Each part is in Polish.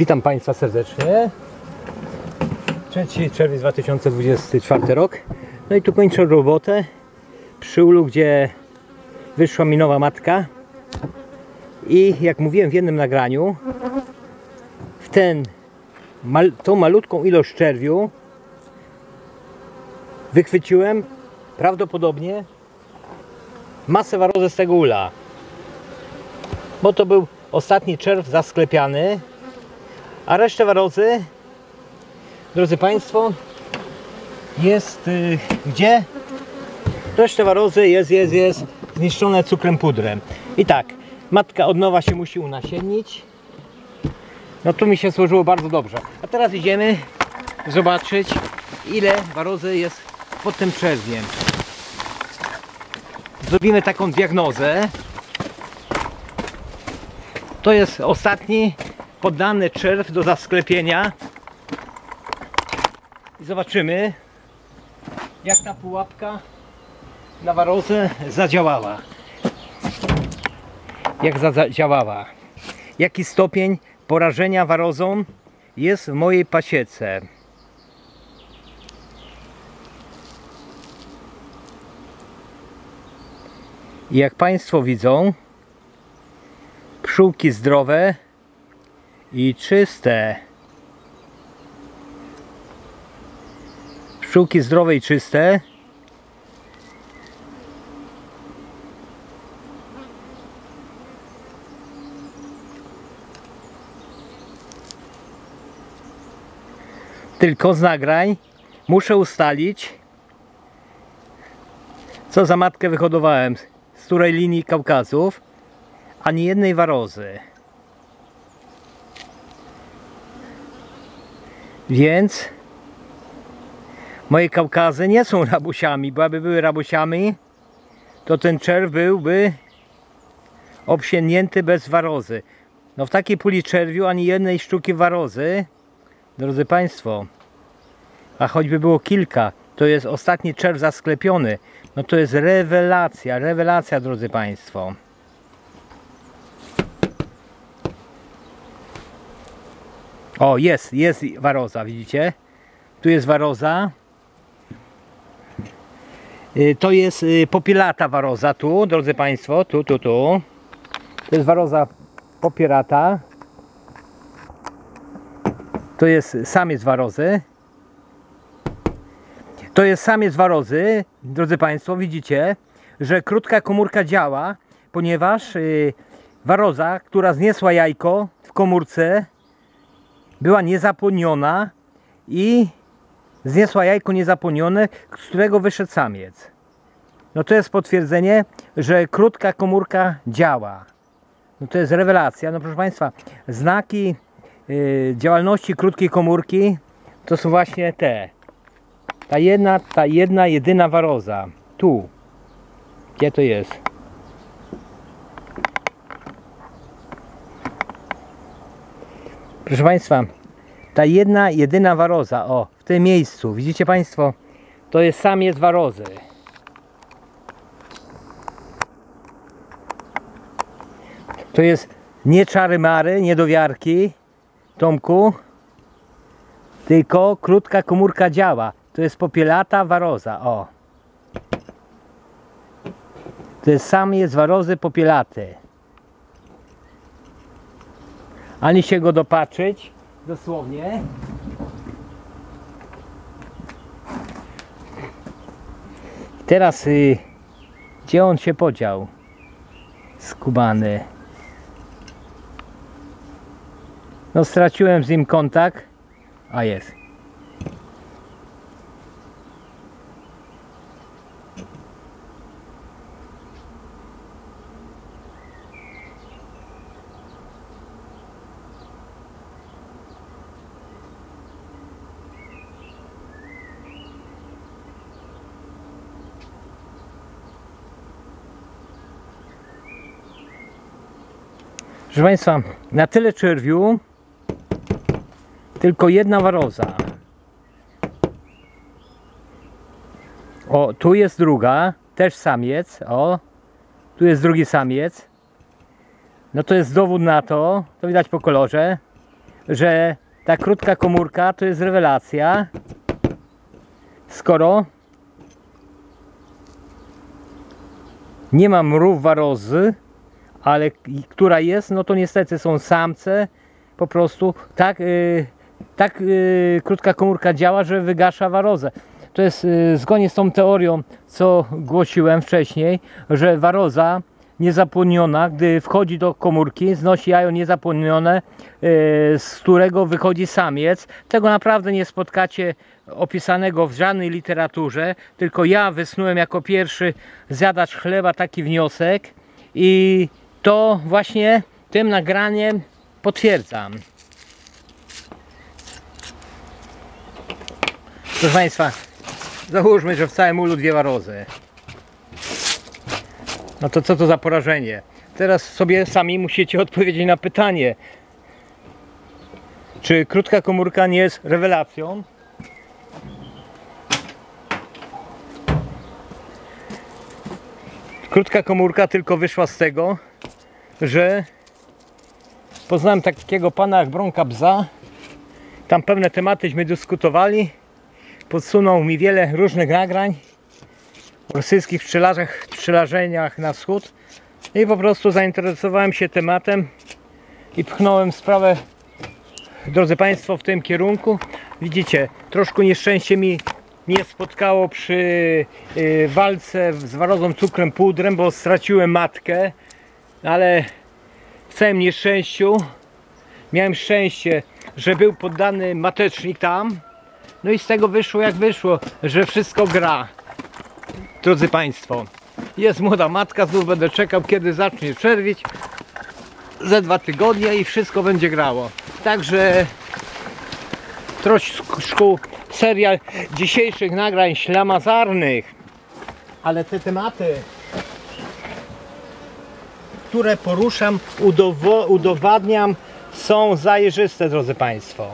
Witam Państwa serdecznie. 3 czerwiec 2024 rok. No i tu kończę robotę przy ulu, gdzie wyszła mi nowa matka. I jak mówiłem w jednym nagraniu, w ten, mal, tą malutką ilość czerwiu wychwyciłem prawdopodobnie masę warozy z tego ula. Bo to był ostatni czerw zasklepiany, a resztę warozy, drodzy Państwo, jest y, gdzie? Resztę warozy jest, jest, jest zniszczone cukrem pudrem. I tak, matka od nowa się musi unasiennić. No tu mi się złożyło bardzo dobrze. A teraz idziemy zobaczyć ile warozy jest pod tym czerwiem. Zrobimy taką diagnozę. To jest ostatni poddany czerw do zasklepienia. I zobaczymy jak ta pułapka na warozę zadziałała. Jak zadziałała. Jaki stopień porażenia warozą jest w mojej pasiece. I jak Państwo widzą, pszczółki zdrowe i czyste. Pszczółki zdrowe i czyste. Tylko z nagrań muszę ustalić, co za matkę wyhodowałem, z której linii Kaukazów, ani jednej warozy. Więc moje Kaukazy nie są rabusiami, bo aby były rabusiami, to ten czerw byłby obsięgnięty bez warozy. No w takiej puli czerwiu ani jednej sztuki warozy, drodzy Państwo, a choćby było kilka, to jest ostatni czerw zasklepiony, no to jest rewelacja, rewelacja, drodzy Państwo. O, jest, jest waroza, widzicie? Tu jest waroza. Y, To jest y, popielata waroza tu, drodzy Państwo, tu, tu, tu. To jest waroza popierata. To jest samiec warozy. To jest samiec warozy, drodzy Państwo, widzicie, że krótka komórka działa, ponieważ y, waroza, która zniesła jajko w komórce, była niezapłoniona i zniesła jajko niezapłonione, z którego wyszedł samiec. No to jest potwierdzenie, że krótka komórka działa. No to jest rewelacja. No proszę Państwa, znaki y, działalności krótkiej komórki to są właśnie te. Ta jedna, ta jedna, jedyna waroza. Tu. Gdzie to jest? Proszę Państwa, ta jedna, jedyna waroza, o, w tym miejscu, widzicie Państwo, to jest samiec warozy. To jest nie czary mary, nie dowiarki, Tomku, tylko krótka komórka działa. To jest popielata waroza, o. To jest samiec warozy popielaty. Ani się go dopatrzyć, dosłownie. Teraz y, gdzie on się podział? Skubany. No straciłem z nim kontakt. A jest. Proszę Państwa, na tyle czerwiu tylko jedna waroza. O, tu jest druga, też samiec, o. Tu jest drugi samiec. No to jest dowód na to, to widać po kolorze, że ta krótka komórka to jest rewelacja, skoro nie ma mrów warozy, ale która jest, no to niestety są samce, po prostu tak, y, tak y, krótka komórka działa, że wygasza warozę. To jest y, zgodnie z tą teorią, co głosiłem wcześniej, że waroza niezapłoniona, gdy wchodzi do komórki, znosi jajo niezapłonione, z którego wychodzi samiec. Tego naprawdę nie spotkacie opisanego w żadnej literaturze, tylko ja wysnułem jako pierwszy zjadacz chleba taki wniosek i to właśnie tym nagraniem potwierdzam. Proszę Państwa, załóżmy, że w całym ulu dwie warozy. No to co to za porażenie? Teraz sobie sami musicie odpowiedzieć na pytanie. Czy krótka komórka nie jest rewelacją? Krótka komórka tylko wyszła z tego, że poznałem takiego pana jak Bronka Bza. Tam pewne tematyśmy dyskutowali. Podsunął mi wiele różnych nagrań o rosyjskich pszczelarzach, pszczelarzeniach na wschód. I po prostu zainteresowałem się tematem i pchnąłem sprawę, drodzy Państwo, w tym kierunku. Widzicie, troszkę nieszczęście mi nie spotkało przy y, walce z warozą cukrem pudrem, bo straciłem matkę, ale w całym nieszczęściu miałem szczęście, że był poddany matecznik tam. No i z tego wyszło jak wyszło, że wszystko gra. Drodzy Państwo, jest młoda matka, znów będę czekał kiedy zacznie czerwić. Ze dwa tygodnie i wszystko będzie grało. Także troszkę serial dzisiejszych nagrań ślamazarnych, ale te tematy, które poruszam, udowadniam, są zajrzyste, drodzy Państwo.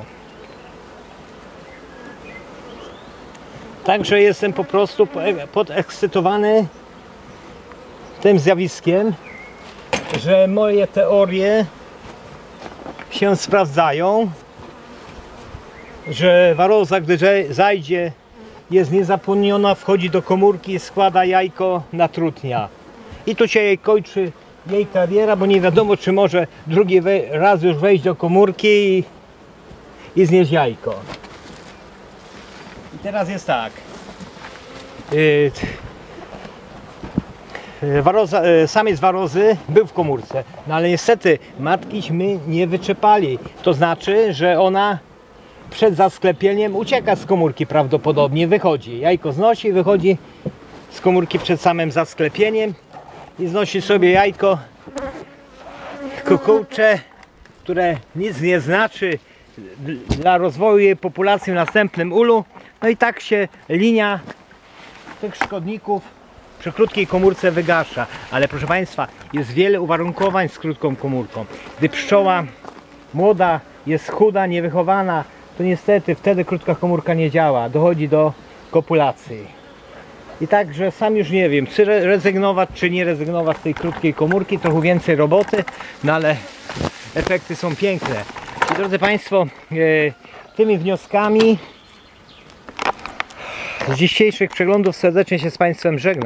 Także jestem po prostu poe- podekscytowany tym zjawiskiem, że moje teorie się sprawdzają, że waroza, gdy zajdzie, jest niezapłoniona, wchodzi do komórki składa jajko na trutnia. I tu się jej kończy jej kariera, bo nie wiadomo, czy może drugi raz już wejść do komórki i, i znieść jajko. I teraz jest tak. Yy, Waroza, yy, samiec warozy był w komórce, no ale niestety matkiśmy nie wyczepali. To znaczy, że ona przed zasklepieniem ucieka z komórki prawdopodobnie, wychodzi. Jajko znosi, wychodzi z komórki przed samym zasklepieniem i znosi sobie jajko kukułcze, które nic nie znaczy dla rozwoju jej populacji w następnym ulu. No i tak się linia tych szkodników przy krótkiej komórce wygasza. Ale proszę Państwa, jest wiele uwarunkowań z krótką komórką. Gdy pszczoła młoda jest chuda, niewychowana, to niestety wtedy krótka komórka nie działa. Dochodzi do kopulacji. I także sam już nie wiem, czy re- rezygnować, czy nie rezygnować z tej krótkiej komórki. Trochę więcej roboty, no ale efekty są piękne. I drodzy Państwo, e, tymi wnioskami z dzisiejszych przeglądów serdecznie się z Państwem żegnam.